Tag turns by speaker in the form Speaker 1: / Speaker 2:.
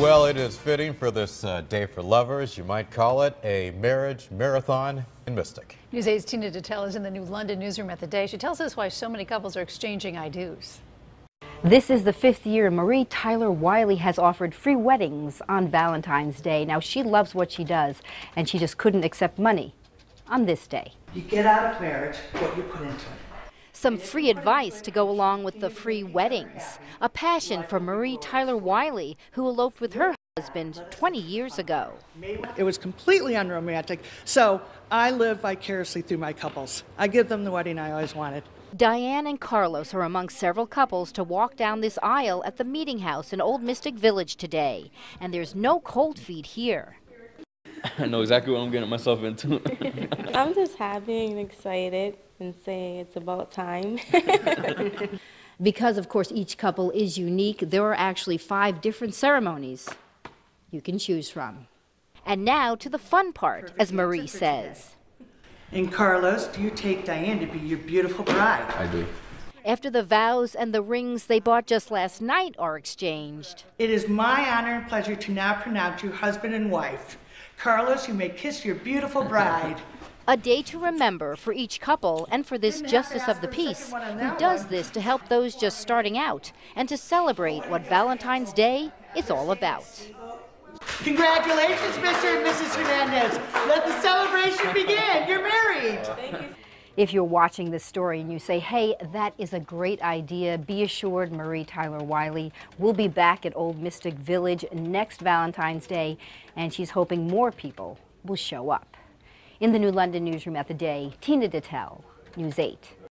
Speaker 1: Well, it is fitting for this uh, day for lovers. You might call it a marriage marathon in Mystic.
Speaker 2: News 8's Tina Detelj is in the New London newsroom at the day. She tells us why so many couples are exchanging I do's.
Speaker 3: This is the fifth year Marie Tyler Wiley has offered free weddings on Valentine's Day. Now, she loves what she does, and she just couldn't accept money on this day.
Speaker 4: You get out of marriage what you put into it.
Speaker 3: Some free advice to go along with the free weddings. A passion for Marie Tyler Wiley, who eloped with her husband 20 years ago.
Speaker 4: It was completely unromantic, so I live vicariously through my couples. I give them the wedding I always wanted.
Speaker 3: Diane and Carlos are among several couples to walk down this aisle at the meeting house in Old Mystic Village today. And there's no cold feet here.
Speaker 5: I know exactly what I'm getting myself into.
Speaker 6: I'm just happy and excited and saying it's about time.
Speaker 3: Because, of course, each couple is unique, there are actually five different ceremonies you can choose from. And now to the fun part, as Marie says.
Speaker 4: And Carlos, do you take Diane to be your beautiful bride?
Speaker 5: I do.
Speaker 3: After the vows and the rings they bought just last night are exchanged,
Speaker 4: It is my honor and pleasure to now pronounce you husband and wife. Carlos, you may kiss your beautiful bride.
Speaker 3: a day to remember for each couple and for this Justice of the Peace, who does this to help those just starting out and to celebrate what Valentine's Day is all about.
Speaker 4: Congratulations, Mr. and Mrs. Hernandez. Let the celebration begin. You're married.
Speaker 3: If you're watching this story and you say, hey, that is a great idea, be assured Marie Tyler Wiley will be back at Old Mystic Village next Valentine's Day, and she's hoping more people will show up. In the New London newsroom at the day, Tina Detelj, News 8.